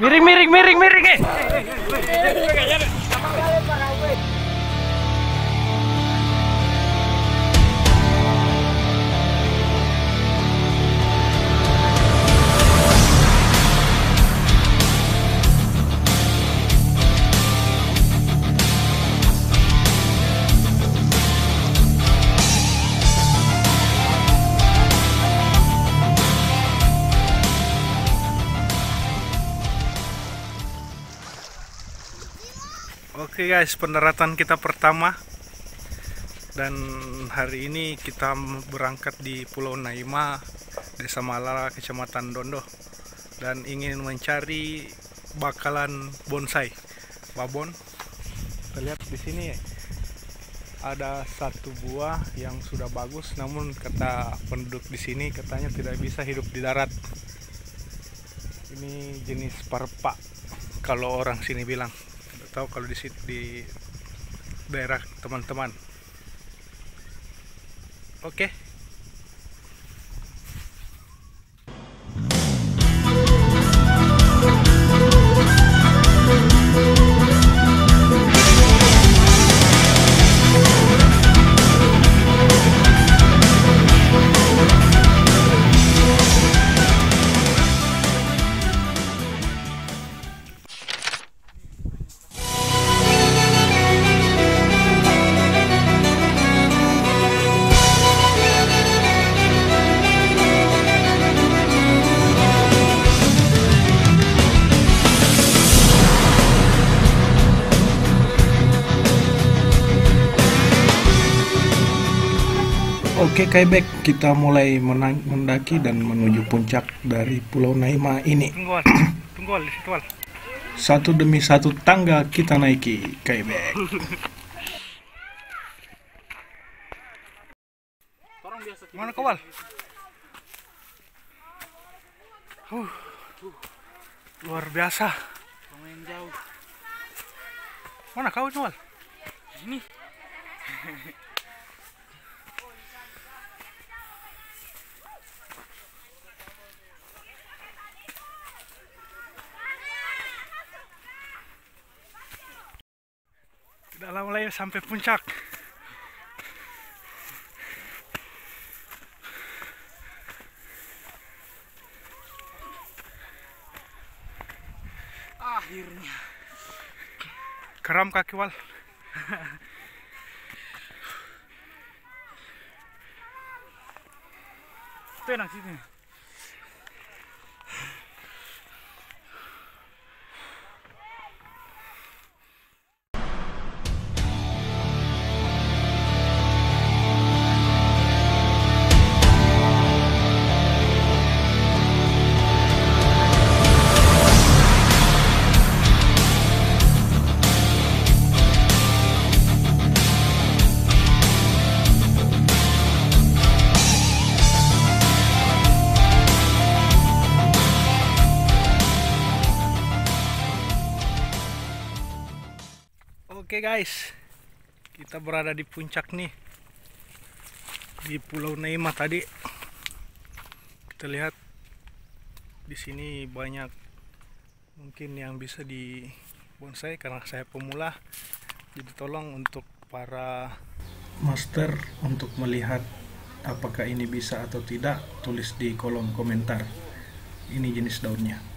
miring miring miring miring eh. Oke guys, pendaratan kita pertama dan hari ini kita berangkat di Pulau Naima, Desa Malala, Kecamatan Dondo dan ingin mencari bakalan bonsai babon. Kita lihat di sini ada satu buah yang sudah bagus, namun kata penduduk di sini katanya tidak bisa hidup di darat. Ini jenis parpa kalau orang sini bilang tahu kalau di di daerah teman-teman. Oke. Oke Kaibek, kita mulai menang- mendaki dan menuju puncak dari Pulau Naima ini. Tunggol, tunggol. Satu demi satu tangga kita naiki, Kaibek. Mana kau Wal? Huh. Luar biasa. Lumayan jauh. Mana kau Wal? Ini Tidak lama lagi sampai puncak. akhirnya. Keram kaki Wal. Itu enak sini. Oke guys, kita berada di puncak nih di Pulau Naima tadi. Kita lihat di sini banyak mungkin yang bisa di bonsai karena saya pemula. Jadi tolong untuk para master untuk melihat apakah ini bisa atau tidak tulis di kolom komentar. Ini jenis daunnya.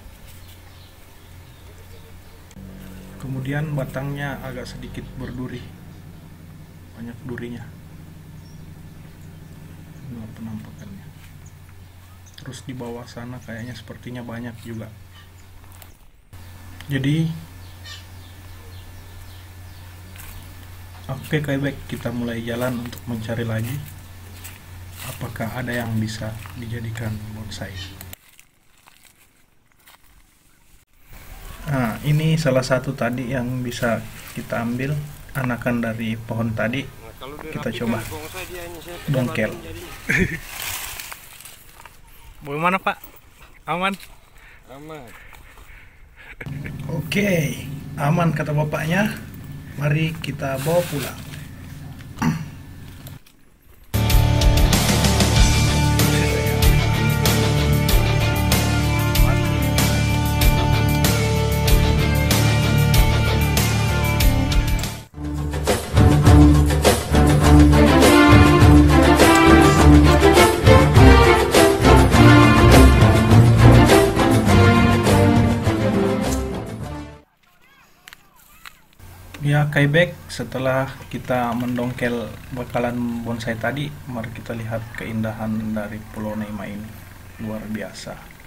Kemudian batangnya agak sedikit berduri. Banyak durinya. Ini penampakannya. Terus di bawah sana kayaknya sepertinya banyak juga. Jadi oke kayak baik kita mulai jalan untuk mencari lagi apakah ada yang bisa dijadikan bonsai Nah, ini salah satu tadi yang bisa kita ambil anakan dari pohon tadi. Kita coba dongkel. Bagaimana Pak? Aman? Aman. Oke, aman kata bapaknya. Mari kita bawa pulang. Kaibek setelah kita mendongkel bakalan bonsai tadi mari kita lihat keindahan dari Pulau Naima ini. Luar biasa